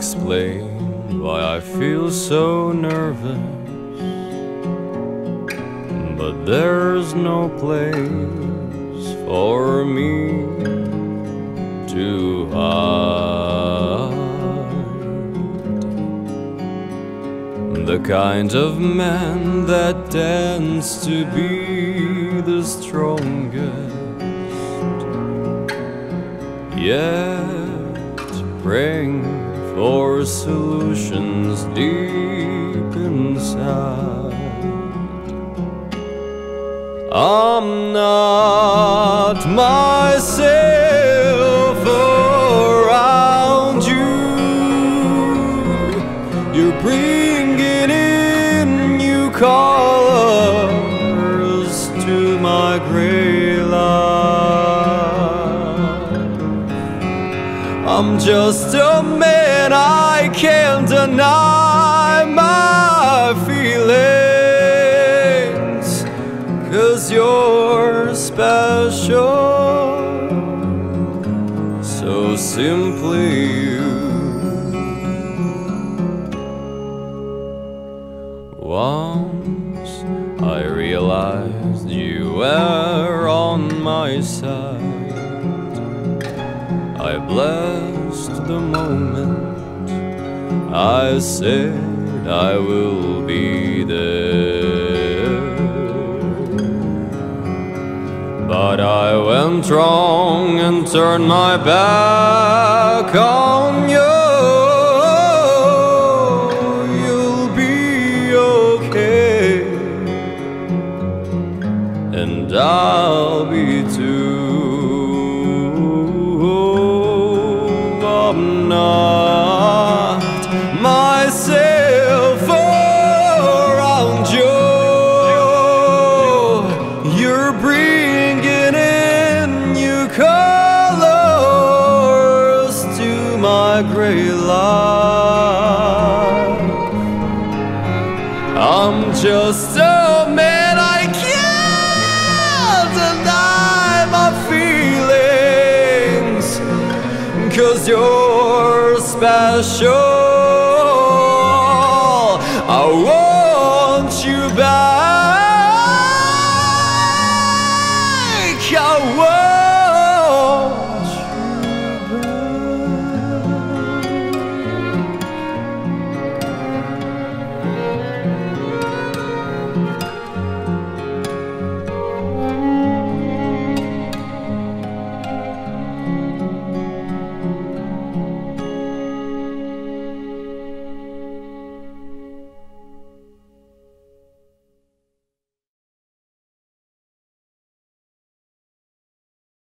explain why I feel so nervous. But there's no place for me to hide. The kind of man that tends to be the strongest. Yet praying for solutions deep inside. I'm not myself around you. You're bringing in new colors I'm just a man, I can't deny my feelings. Cause you're special, so simply you. Once I realized you were on my side. I blessed the moment I said I will be there. But I went wrong and turned my back on you. You'll be okay, and I'll be too. Not myself around you. You're bringing in new colors to my gray life. I'm just a man, I can't deny my feelings. Cause you're special. I want you back. I want